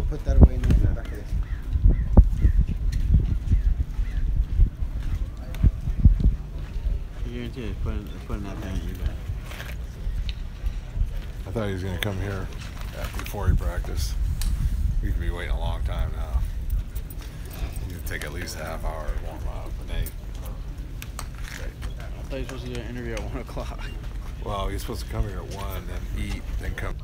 We'll put that away in the back of this. I guarantee they're putting, they're putting that thing you guys. I thought he was going to come here before he practiced. We could be waiting a long time now. You could take at least a half hour to warm up. And they, I thought you were supposed to do an interview at 1 o'clock. well, he's supposed to come here at 1, then eat, then come.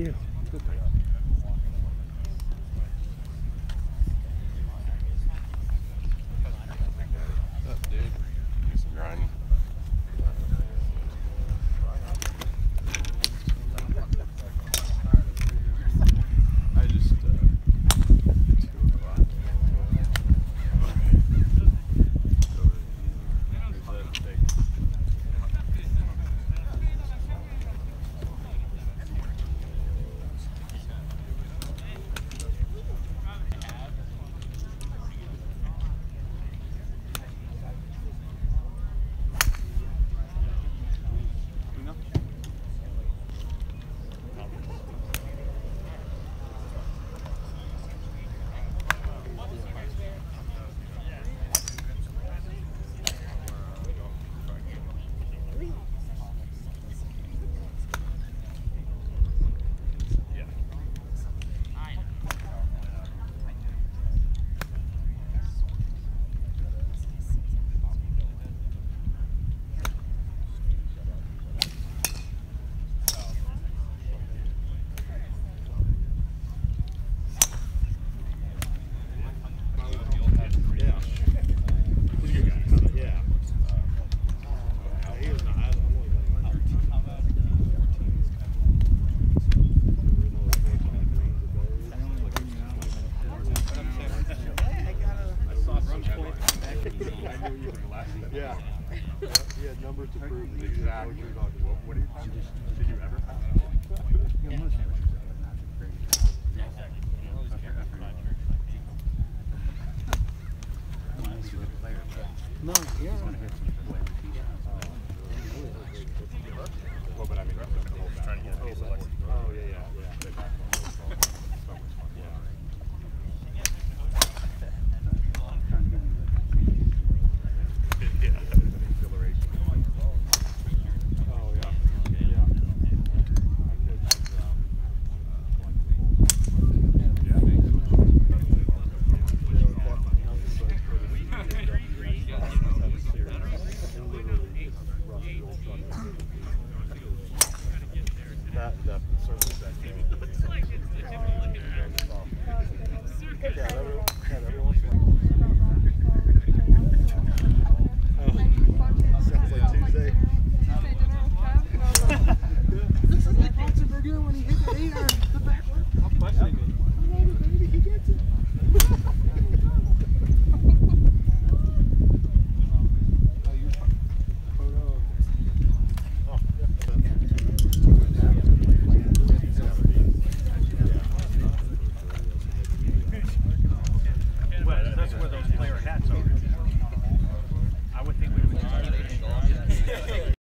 You? up, dude? Do some grinding. I just uh, two o'clock. Yeah. He had numbers to prove. Exactly. What, what you, did you ever? No, yeah.